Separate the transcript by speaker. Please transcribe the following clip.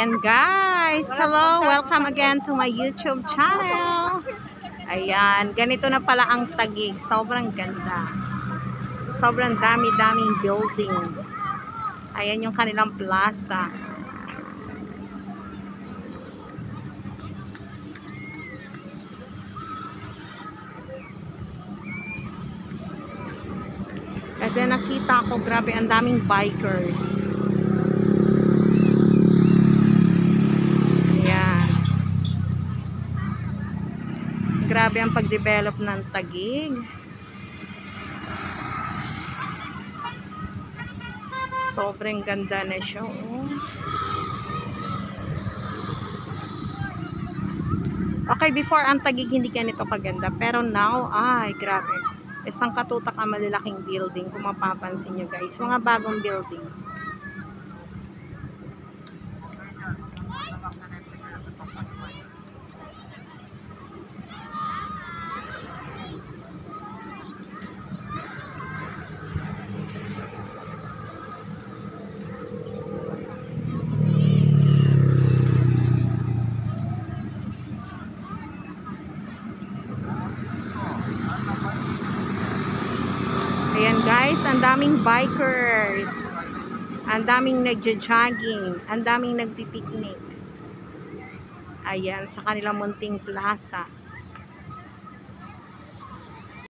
Speaker 1: Ayan guys, hello, welcome again to my YouTube channel. Ayan, ganito na pala ang tagig, sobrang ganda. Sobrang dami-daming building. Ayan yung kanilang plaza. And then nakita ko, grabe, ang daming bikers. Ayan. Grabe ang pag-develop ng tagig. Sobrang ganda na siya. Oh. Okay, before ang tagig hindi ganito kaganda. Pero now, ay, grabe. Isang katutak ang malalaking building. Kung mapapansin nyo guys. Mga bagong building. Ayan guys, ang daming bikers. Ang daming nagja-jogging. Ang daming nagpipiknik. Ayan, sa kanilang munting plaza.